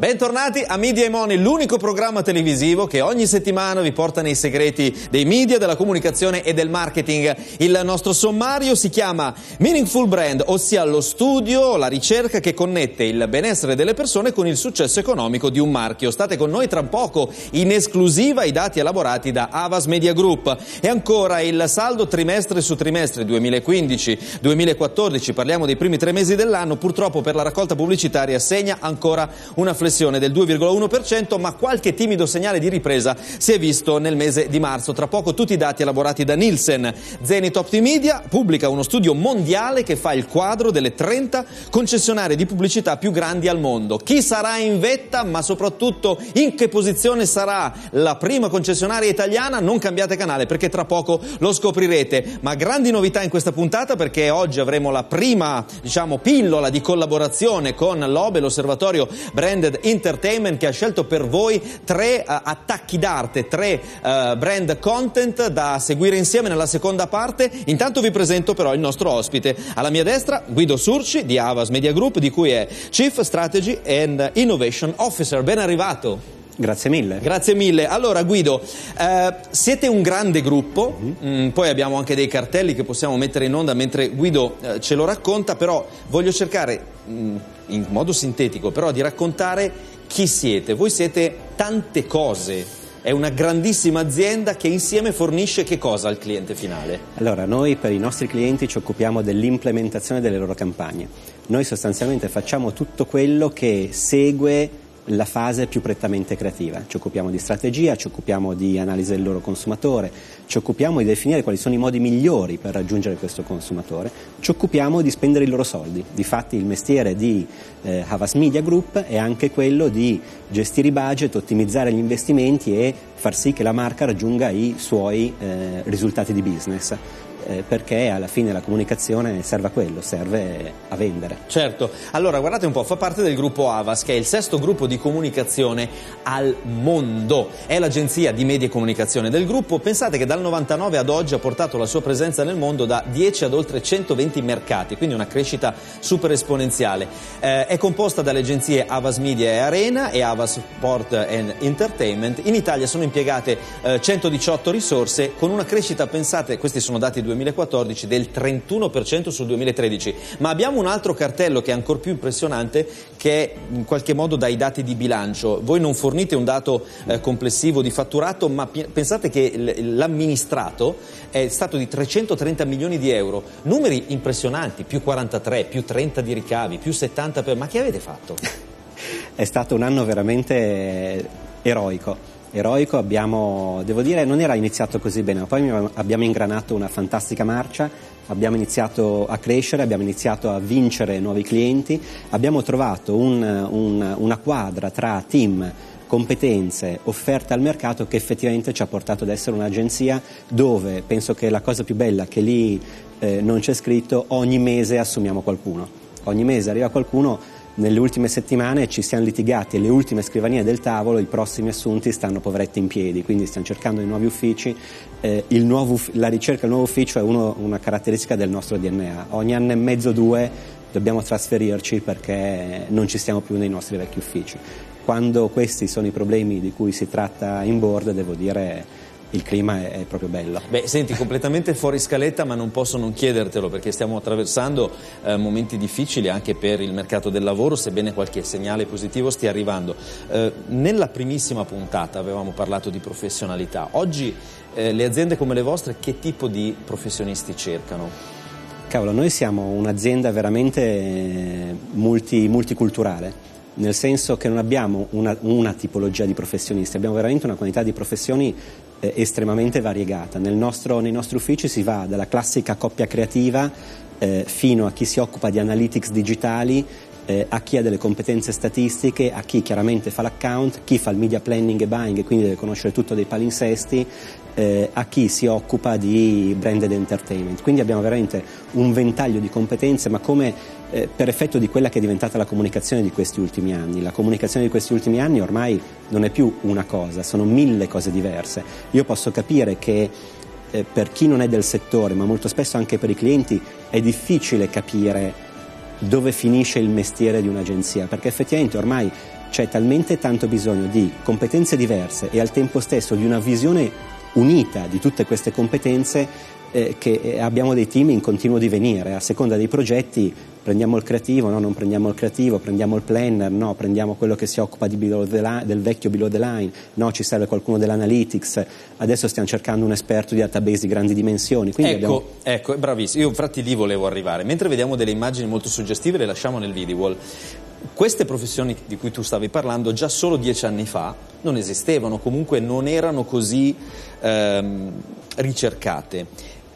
Bentornati a Media e Money, l'unico programma televisivo che ogni settimana vi porta nei segreti dei media, della comunicazione e del marketing. Il nostro sommario si chiama Meaningful Brand, ossia lo studio, la ricerca che connette il benessere delle persone con il successo economico di un marchio. State con noi tra poco in esclusiva i dati elaborati da Avas Media Group. E ancora il saldo trimestre su trimestre 2015-2014, parliamo dei primi tre mesi dell'anno, purtroppo per la raccolta pubblicitaria segna ancora una flessione del 2,1%, ma qualche timido segnale di ripresa si è visto nel mese di marzo. Tra poco tutti i dati elaborati da Nielsen. Zenith Optimedia pubblica uno studio mondiale che fa il quadro delle 30 concessionarie di pubblicità più grandi al mondo. Chi sarà in vetta, ma soprattutto in che posizione sarà la prima concessionaria italiana? Non cambiate canale perché tra poco lo scoprirete. Ma grandi novità in questa puntata perché oggi avremo la prima, diciamo, pillola di collaborazione con l'OBE, l'Osservatorio Branded Entertainment che ha scelto per voi tre uh, attacchi d'arte, tre uh, brand content da seguire insieme nella seconda parte. Intanto vi presento però il nostro ospite. Alla mia destra Guido Surci di Avas Media Group di cui è Chief Strategy and Innovation Officer. Ben arrivato. Grazie mille. Grazie mille. Allora Guido, eh, siete un grande gruppo, mm-hmm. mm, poi abbiamo anche dei cartelli che possiamo mettere in onda mentre Guido eh, ce lo racconta, però voglio cercare mm, in modo sintetico però di raccontare chi siete. Voi siete tante cose, è una grandissima azienda che insieme fornisce che cosa al cliente finale? Allora, noi per i nostri clienti ci occupiamo dell'implementazione delle loro campagne. Noi sostanzialmente facciamo tutto quello che segue la fase più prettamente creativa. Ci occupiamo di strategia, ci occupiamo di analisi del loro consumatore, ci occupiamo di definire quali sono i modi migliori per raggiungere questo consumatore, ci occupiamo di spendere i loro soldi. Difatti il mestiere di eh, Havas Media Group è anche quello di gestire i budget, ottimizzare gli investimenti e far sì che la marca raggiunga i suoi eh, risultati di business eh, perché alla fine la comunicazione serve a quello, serve a vendere. Certo, allora guardate un po', fa parte del gruppo Avas che è il sesto gruppo di comunicazione al mondo, è l'agenzia di media e comunicazione del gruppo, pensate che dal 99 ad oggi ha portato la sua presenza nel mondo da 10 ad oltre 120 mercati, quindi una crescita super esponenziale. Eh, è composta dalle agenzie Avas Media e Arena e Avas Sport and Entertainment, in Italia sono impiegate eh, 118 risorse con una crescita, pensate, questi sono dati 2014 del 31% sul 2013, ma abbiamo un altro cartello che è ancora più impressionante che è in qualche modo dai dati di bilancio. Voi non fornite un dato eh, complessivo di fatturato, ma pensate che l'amministrato è stato di 330 milioni di euro, numeri impressionanti, più 43, più 30 di ricavi, più 70 per... ma che avete fatto? È stato un anno veramente eroico eroico, abbiamo, devo dire, non era iniziato così bene, ma poi abbiamo ingranato una fantastica marcia, abbiamo iniziato a crescere, abbiamo iniziato a vincere nuovi clienti, abbiamo trovato un, un, una quadra tra team, competenze, offerte al mercato che effettivamente ci ha portato ad essere un'agenzia dove penso che la cosa più bella che lì eh, non c'è scritto, ogni mese assumiamo qualcuno, ogni mese arriva qualcuno nelle ultime settimane ci siamo litigati e le ultime scrivanie del tavolo, i prossimi assunti stanno poveretti in piedi, quindi stiamo cercando i nuovi uffici. Eh, nuovo, la ricerca del nuovo ufficio è uno, una caratteristica del nostro DNA. Ogni anno e mezzo, due, dobbiamo trasferirci perché non ci stiamo più nei nostri vecchi uffici. Quando questi sono i problemi di cui si tratta in board, devo dire il clima è, è, proprio bello. Beh, senti, completamente fuori scaletta, ma non posso non chiedertelo perché stiamo attraversando eh, momenti difficili anche per il mercato del lavoro, sebbene qualche segnale positivo stia arrivando. Eh, nella primissima puntata avevamo parlato di professionalità. Oggi eh, le aziende come le vostre che tipo di professionisti cercano? Cavolo, noi siamo un'azienda veramente eh, multi, multiculturale nel senso che non abbiamo una, una, tipologia di professionisti, abbiamo veramente una quantità di professioni eh, estremamente variegata. Nel nostro, nei nostri uffici si va dalla classica coppia creativa eh, fino a chi si occupa di analytics digitali, eh, a chi ha delle competenze statistiche, a chi chiaramente fa l'account, chi fa il media planning e buying e quindi deve conoscere tutto dei palinsesti, eh, a chi si occupa di branded entertainment. Quindi abbiamo veramente un ventaglio di competenze, ma come eh, per effetto di quella che è diventata la comunicazione di questi ultimi anni. La comunicazione di questi ultimi anni ormai non è più una cosa, sono mille cose diverse. Io posso capire che eh, per chi non è del settore, ma molto spesso anche per i clienti, è difficile capire dove finisce il mestiere di un'agenzia, perché effettivamente ormai c'è talmente tanto bisogno di competenze diverse e al tempo stesso di una visione unita di tutte queste competenze eh, che eh, abbiamo dei team in continuo divenire, a seconda dei progetti prendiamo il creativo, no, non prendiamo il creativo, prendiamo il planner, no, prendiamo quello che si occupa line, del vecchio below the line, no, ci serve qualcuno dell'analytics, adesso stiamo cercando un esperto di database di grandi dimensioni. Ecco, abbiamo... ecco, bravissimo, io infatti lì volevo arrivare, mentre vediamo delle immagini molto suggestive le lasciamo nel video wall. Queste professioni di cui tu stavi parlando già solo dieci anni fa non esistevano, comunque non erano così ehm, ricercate.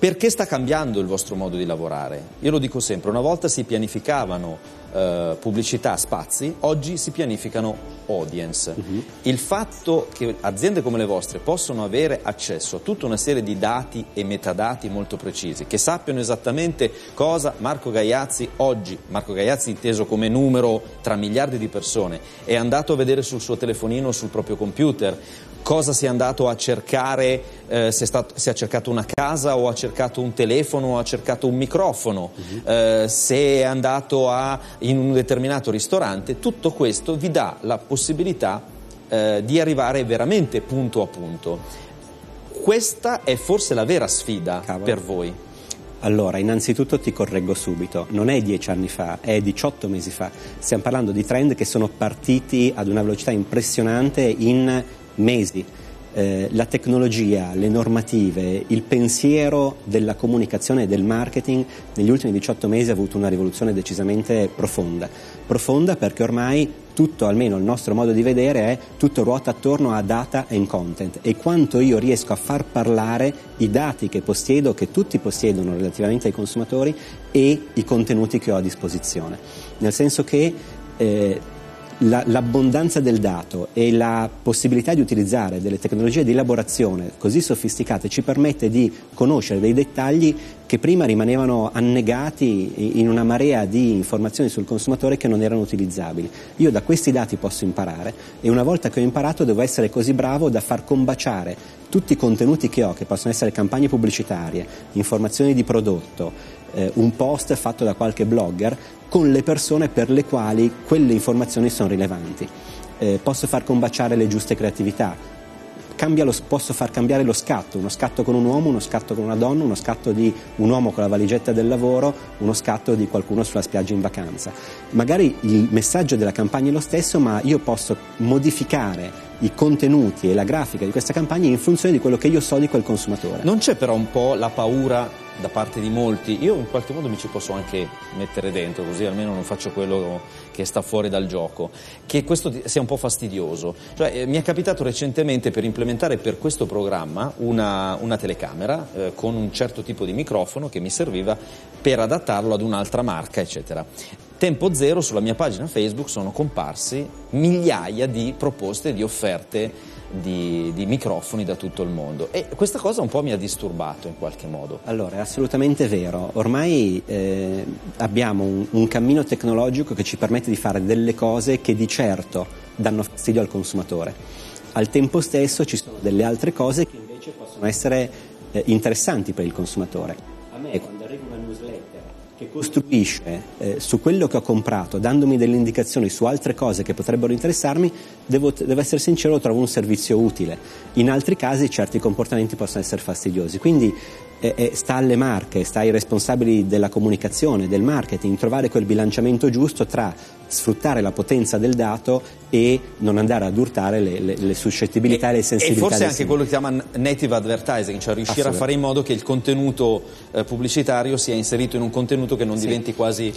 Perché sta cambiando il vostro modo di lavorare? Io lo dico sempre, una volta si pianificavano eh, pubblicità, spazi, oggi si pianificano audience. Uh-huh. Il fatto che aziende come le vostre possono avere accesso a tutta una serie di dati e metadati molto precisi, che sappiano esattamente cosa Marco Gaiazzi oggi, Marco Gaiazzi inteso come numero tra miliardi di persone, è andato a vedere sul suo telefonino o sul proprio computer, cosa si è andato a cercare, eh, se, stato, se, ha cercato una casa o ha cercato un telefono o ha cercato un microfono, uh-huh. eh, se è andato a, in un determinato ristorante, tutto questo vi dà la possibilità eh, di arrivare veramente punto a punto. Questa è forse la vera sfida Cavolo. per voi. Allora, innanzitutto ti correggo subito, non è dieci anni fa, è 18 mesi fa. Stiamo parlando di trend che sono partiti ad una velocità impressionante in mesi. Eh, la tecnologia, le normative, il pensiero della comunicazione e del marketing negli ultimi 18 mesi ha avuto una rivoluzione decisamente profonda. Profonda perché ormai tutto, almeno il nostro modo di vedere, è tutto ruota attorno a data and content e quanto io riesco a far parlare i dati che possiedo, che tutti possiedono relativamente ai consumatori e i contenuti che ho a disposizione. Nel senso che eh, la, l'abbondanza del dato e la possibilità di utilizzare delle tecnologie di elaborazione così sofisticate ci permette di conoscere dei dettagli che prima rimanevano annegati in una marea di informazioni sul consumatore che non erano utilizzabili. Io da questi dati posso imparare e una volta che ho imparato devo essere così bravo da far combaciare tutti i contenuti che ho, che possono essere campagne pubblicitarie, informazioni di prodotto, eh, un post fatto da qualche blogger, con le persone per le quali quelle informazioni sono rilevanti. Eh, posso far combaciare le giuste creatività, lo, posso far cambiare lo scatto, uno scatto con un uomo, uno scatto con una donna, uno scatto di un uomo con la valigetta del lavoro, uno scatto di qualcuno sulla spiaggia in vacanza. Magari il messaggio della campagna è lo stesso, ma io posso modificare i contenuti e la grafica di questa campagna in funzione di quello che io so di quel consumatore. Non c'è però un po' la paura da parte di molti, io in qualche modo mi ci posso anche mettere dentro, così almeno non faccio quello che sta fuori dal gioco, che questo sia un po' fastidioso. Cioè, eh, mi è capitato recentemente per implementare per questo programma una, una telecamera eh, con un certo tipo di microfono che mi serviva per adattarlo ad un'altra marca, eccetera. Tempo zero sulla mia pagina Facebook sono comparsi migliaia di proposte, di offerte di, di, microfoni da tutto il mondo e questa cosa un po' mi ha disturbato in qualche modo. Allora, è assolutamente vero, ormai eh, abbiamo un, un cammino tecnologico che ci permette di fare delle cose che di certo danno fastidio al consumatore. Al tempo stesso ci sono delle altre cose che invece possono essere eh, interessanti per il consumatore. A me quando che costruisce eh, su quello che ho comprato, dandomi delle indicazioni su altre cose che potrebbero interessarmi, devo, devo, essere sincero, trovo un servizio utile. In altri casi certi comportamenti possono essere fastidiosi. Quindi eh, sta alle marche, sta ai responsabili della comunicazione, del marketing, trovare quel bilanciamento giusto tra sfruttare la potenza del dato e non andare ad urtare le, le, le suscettibilità e, e, le sensibilità. E forse anche quello che si chiama native advertising, cioè riuscire a fare in modo che il contenuto eh, pubblicitario sia inserito in un contenuto che non sì. diventi quasi...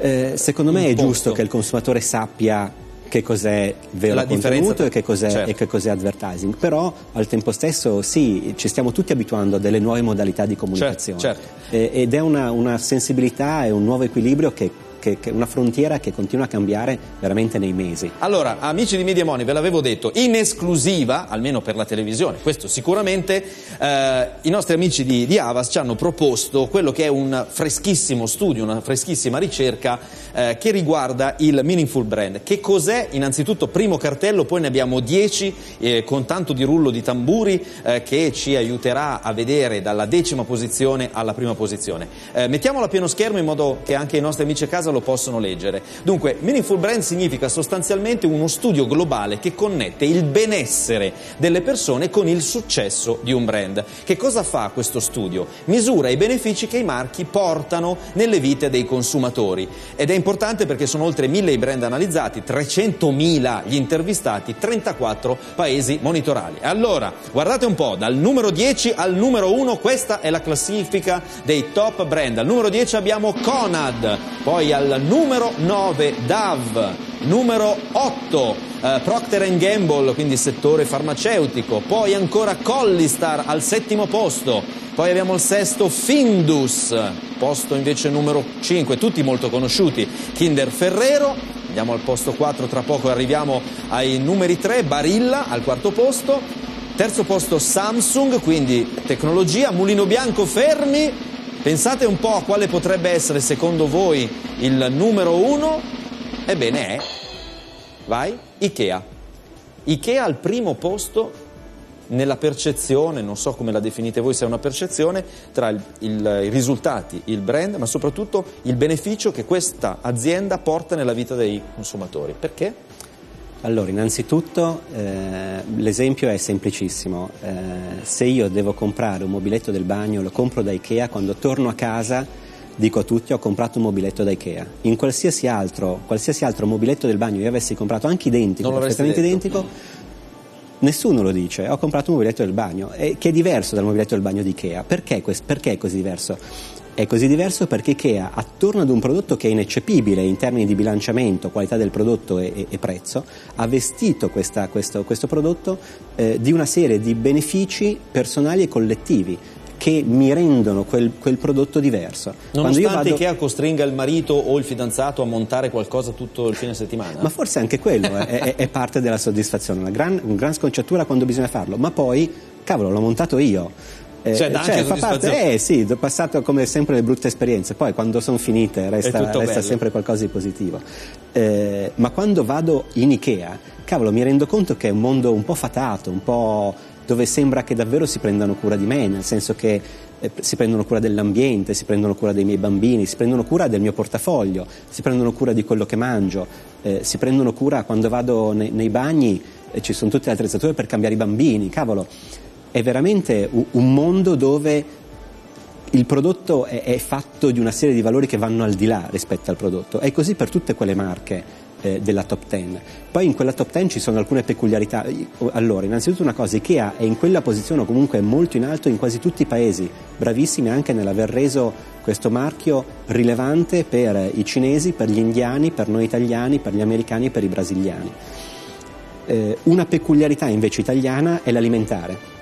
Eh, secondo me è giusto che il consumatore sappia che cos'è vero la contenuto e che, certo. e che, cos'è, advertising, però al tempo stesso sì, ci stiamo tutti abituando a delle nuove modalità di comunicazione certo, certo. Ed è una, una sensibilità e un nuovo equilibrio che che, che una frontiera che continua a cambiare veramente nei mesi. Allora, amici di Media Money, ve l'avevo detto, in esclusiva, almeno per la televisione, questo sicuramente, eh, i nostri amici di, di, Avas ci hanno proposto quello che è un freschissimo studio, una freschissima ricerca eh, che riguarda il Meaningful Brand. Che cos'è? Innanzitutto, primo cartello, poi ne abbiamo dieci eh, con tanto di rullo di tamburi eh, che ci aiuterà a vedere dalla decima posizione alla prima posizione. Eh, mettiamolo a pieno schermo in modo che anche i nostri amici a casa lo possono leggere. Dunque, Meaningful Brand significa sostanzialmente uno studio globale che connette il benessere delle persone con il successo di un brand. Che cosa fa questo studio? Misura i benefici che i marchi portano nelle vite dei consumatori ed è importante perché sono oltre mille i brand analizzati, 300.000 gli intervistati, 34 paesi monitorali. Allora, guardate un po', dal numero 10 al numero 1, questa è la classifica dei top brand. Al numero 10 abbiamo Conad, poi al numero 9 Dove, numero 8 eh, Procter Gamble, quindi settore farmaceutico, poi ancora Collistar al settimo posto, poi abbiamo il sesto Findus, posto invece numero 5, tutti molto conosciuti, Kinder Ferrero, andiamo al posto 4, tra poco arriviamo ai numeri 3, Barilla al quarto posto, terzo posto Samsung, quindi tecnologia, Mulino Bianco fermi, pensate un po' a quale potrebbe essere secondo voi il numero 1, ebbene è, vai, Ikea. Ikea al primo posto nella percezione, non so come la definite voi se è una percezione, tra il, il, i risultati, il brand, ma soprattutto il beneficio che questa azienda porta nella vita dei consumatori. Perché? Allora, innanzitutto eh, l'esempio è semplicissimo. Eh, se io devo comprare un mobiletto del bagno, lo compro da Ikea, quando torno a casa dico a tutti ho comprato un mobiletto da Ikea. In qualsiasi altro, qualsiasi altro mobiletto del bagno io avessi comprato anche identico, perfettamente identico, Nessuno lo dice, ho comprato un mobiletto del bagno, eh, che è diverso dal mobiletto del bagno di Ikea. Perché, perché è così diverso? È così diverso perché Ikea, attorno ad un prodotto che è ineccepibile in termini di bilanciamento, qualità del prodotto e, e, e prezzo, ha vestito questa, questo, questo, prodotto eh, di una serie di benefici personali e collettivi che mi rendono quel, quel prodotto diverso. Nonostante vado... che costringa il marito o il fidanzato a montare qualcosa tutto il fine settimana? Ma forse anche quello è, è, è parte della soddisfazione, una gran, una gran sconciatura quando bisogna farlo, ma poi, cavolo, l'ho montato io. Eh, cioè, cioè fa parte, eh sì, ho passato come sempre le brutte esperienze, poi quando sono finite resta, resta sempre qualcosa di positivo. Eh, ma quando vado in Ikea, cavolo, mi rendo conto che è un mondo un po' fatato, un po' dove sembra che davvero si prendano cura di me, nel senso che eh, si prendono cura dell'ambiente, si prendono cura dei miei bambini, si prendono cura del mio portafoglio, si prendono cura di quello che mangio, eh, si prendono cura quando vado nei, nei bagni, eh, ci sono tutte le attrezzature per cambiare i bambini, cavolo, è veramente un, mondo dove il prodotto è, è, fatto di una serie di valori che vanno al di là rispetto al prodotto. È così per tutte quelle marche eh, della top 10. Poi in quella top 10 ci sono alcune peculiarità. Allora, innanzitutto una cosa, Ikea è in quella posizione o comunque molto in alto in quasi tutti i paesi, bravissimi anche nell'aver reso questo marchio rilevante per i cinesi, per gli indiani, per noi italiani, per gli americani e per i brasiliani. Eh, una peculiarità invece italiana è l'alimentare.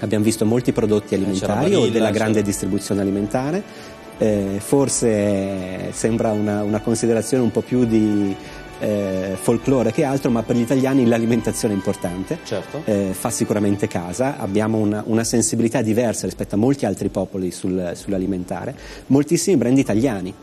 Abbiamo visto molti prodotti eh, alimentari o della grande distribuzione alimentare, eh, forse sembra una, una, considerazione un po' più di eh, folklore che altro, ma per gli italiani l'alimentazione è importante, certo. eh, fa sicuramente casa, abbiamo una, una, sensibilità diversa rispetto a molti altri popoli sul, sull'alimentare, moltissimi brand italiani.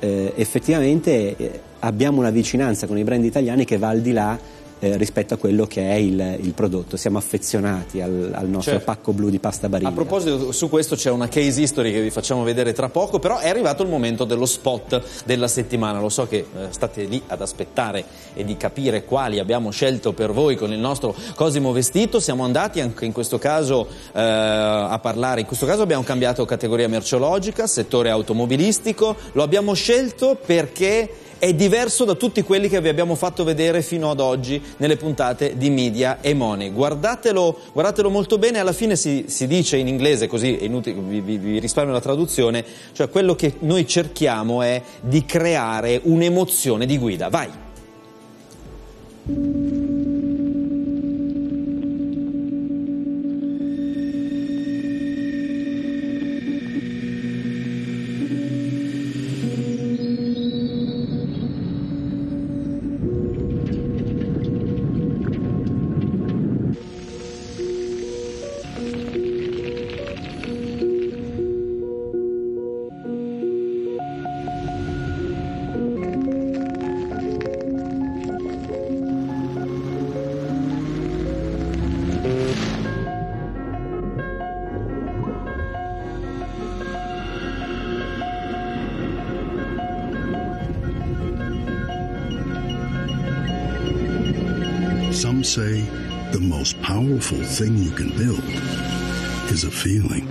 Eh, effettivamente eh, abbiamo una vicinanza con i brand italiani che va al di là eh, rispetto a quello che è il, il prodotto. Siamo affezionati al, al nostro certo. pacco blu di pasta barilla. A proposito, su questo c'è una case history che vi facciamo vedere tra poco, però è arrivato il momento dello spot della settimana. Lo so che eh, state lì ad aspettare e di capire quali abbiamo scelto per voi con il nostro Cosimo Vestito. Siamo andati anche in questo caso eh, a parlare, in questo caso abbiamo cambiato categoria merceologica, settore automobilistico, lo abbiamo scelto perché è diverso da tutti quelli che vi abbiamo fatto vedere fino ad oggi nelle puntate di Media e Money. Guardatelo, guardatelo molto bene, alla fine si, si dice in inglese, così è inutile, vi, vi, vi risparmio la traduzione, cioè quello che noi cerchiamo è di creare un'emozione di guida. Vai! Some say the most powerful thing you can build is a feeling.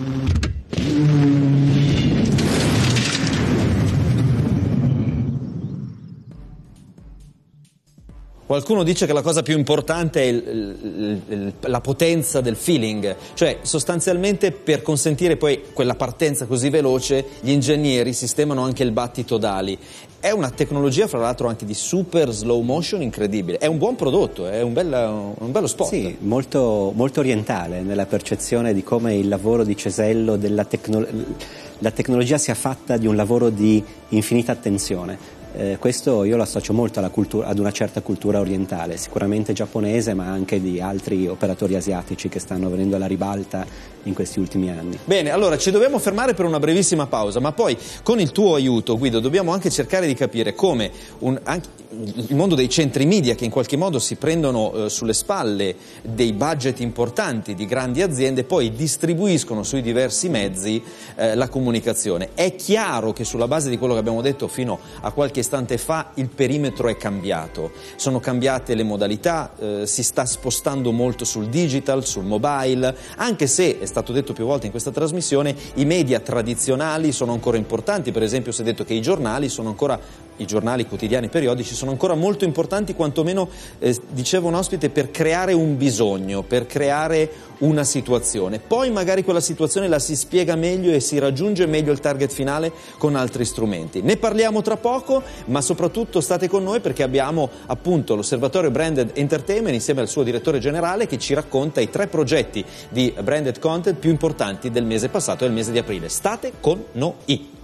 Qualcuno dice che la cosa più importante è il, il, la potenza del feeling, cioè sostanzialmente per consentire poi quella partenza così veloce gli ingegneri sistemano anche il battito d'ali. È una tecnologia fra l'altro anche di super slow motion incredibile, è un buon prodotto, è un, bella, un bello spot. Sì, molto, molto, orientale nella percezione di come il lavoro di Cesello, della tecnologia la tecnologia sia fatta di un lavoro di infinita attenzione. Eh, questo io lo associo molto cultura, ad una certa cultura orientale, sicuramente giapponese, ma anche di altri operatori asiatici che stanno venendo alla ribalta in questi ultimi anni. Bene, allora ci dobbiamo fermare per una brevissima pausa, ma poi con il tuo aiuto, Guido, dobbiamo anche cercare di capire come un, il mondo dei centri media che in qualche modo si prendono eh, sulle spalle dei budget importanti di grandi aziende poi distribuiscono sui diversi mezzi eh, la comunicazione. È chiaro che sulla base di quello che abbiamo detto fino a qualche istante fa il perimetro è cambiato, sono cambiate le modalità, eh, si sta spostando molto sul digital, sul mobile, anche se è stato detto più volte in questa trasmissione i media tradizionali sono ancora importanti, per esempio si è detto che i giornali sono ancora i giornali quotidiani periodici sono ancora molto importanti, quantomeno, eh, diceva un ospite, per creare un bisogno, per creare una situazione. Poi magari quella situazione la si spiega meglio e si raggiunge meglio il target finale con altri strumenti. Ne parliamo tra poco, ma soprattutto state con noi perché abbiamo appunto l'Osservatorio Branded Entertainment insieme al suo direttore generale che ci racconta i tre progetti di branded content più importanti del mese passato e del mese di aprile. State con noi.